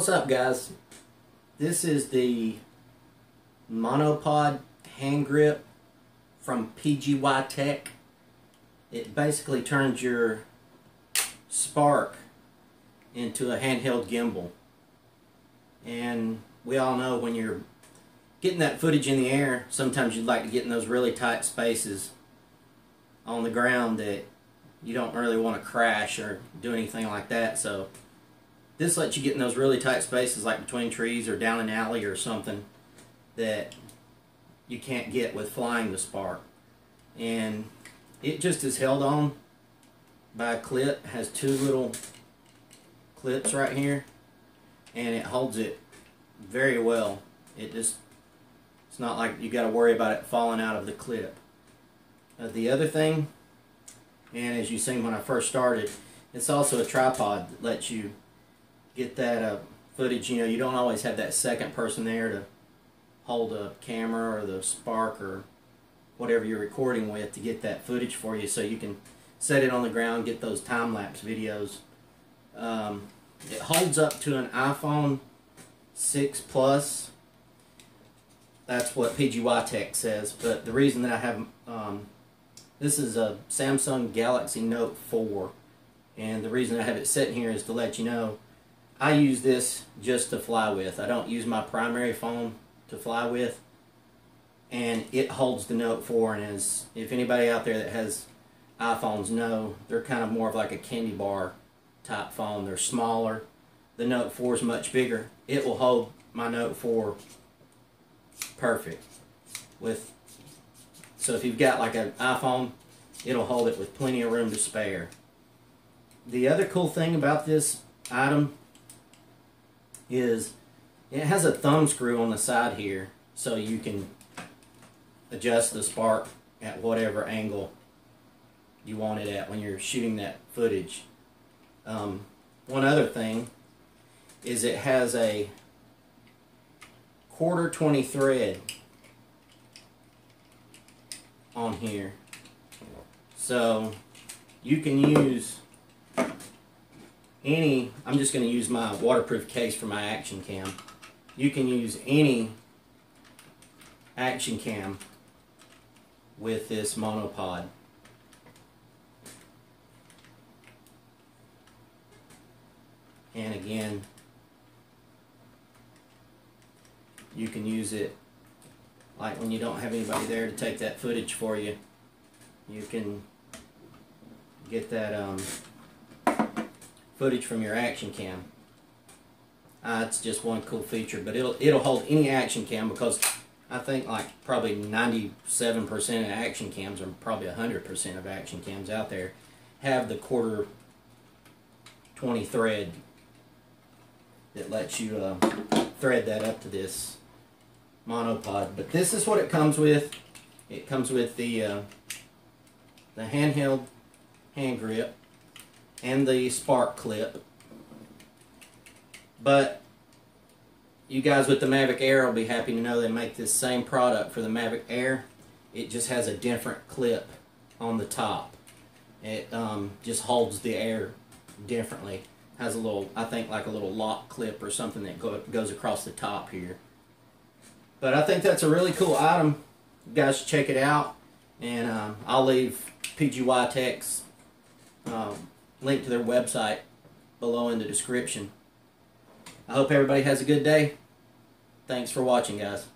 What's up guys? This is the monopod hand grip from PGY Tech. It basically turns your Spark into a handheld gimbal. And we all know when you're getting that footage in the air, sometimes you'd like to get in those really tight spaces on the ground that you don't really want to crash or do anything like that. So this lets you get in those really tight spaces like between trees or down an alley or something that you can't get with flying the spark. And it just is held on by a clip, It has two little clips right here and it holds it very well. It just, it's not like you got to worry about it falling out of the clip. Uh, the other thing, and as you seen when I first started, it's also a tripod that lets you get that uh, footage. You know, you don't always have that second person there to hold a camera or the spark or whatever you're recording with to get that footage for you so you can set it on the ground, get those time-lapse videos. Um, it holds up to an iPhone 6 Plus. That's what PGY Tech says. But the reason that I have um, this is a Samsung Galaxy Note 4. And the reason I have it sitting here is to let you know I use this just to fly with. I don't use my primary phone to fly with. And it holds the Note 4 and as if anybody out there that has iPhones know, they're kind of more of like a candy bar type phone. They're smaller. The Note 4 is much bigger. It will hold my Note 4 perfect. With So if you've got like an iPhone, it'll hold it with plenty of room to spare. The other cool thing about this item is it has a thumb screw on the side here so you can adjust the spark at whatever angle you want it at when you're shooting that footage. Um, one other thing is it has a quarter 20 thread on here. So you can use any, I'm just going to use my waterproof case for my action cam. You can use any action cam with this monopod. And again, you can use it like when you don't have anybody there to take that footage for you. You can get that um, footage from your action cam. Uh, it's just one cool feature, but it'll it'll hold any action cam because I think like probably 97% of action cams, or probably 100% of action cams out there, have the quarter 20 thread that lets you uh, thread that up to this monopod. But this is what it comes with. It comes with the uh, the handheld hand grip and the spark clip. But you guys with the Mavic Air will be happy to know they make this same product for the Mavic Air. It just has a different clip on the top. It um, just holds the air differently. Has a little, I think like a little lock clip or something that go, goes across the top here. But I think that's a really cool item. You guys should check it out. And um, I'll leave PGY Tech's um, link to their website below in the description. I hope everybody has a good day. Thanks for watching, guys.